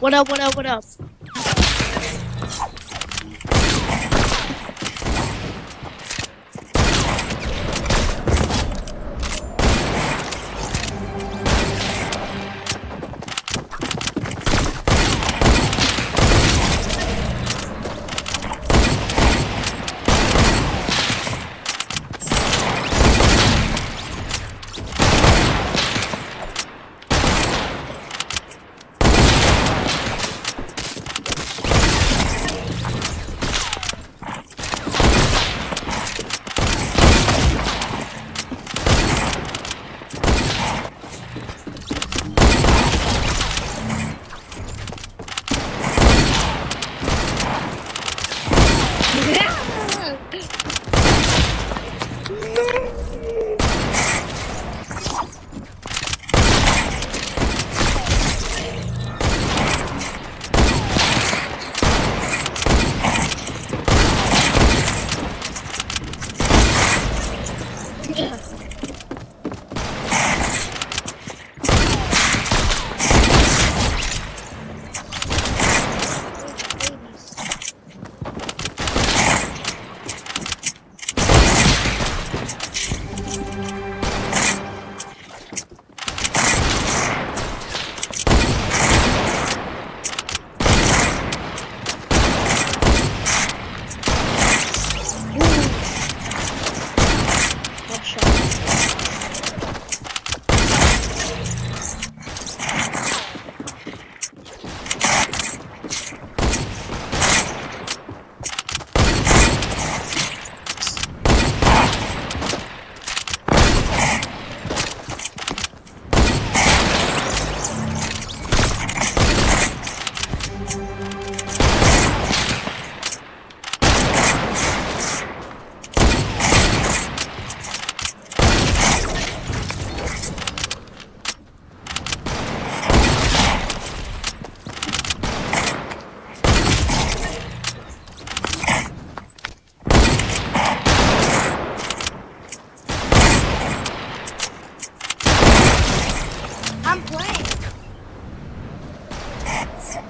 What up, what up, what up? minutes.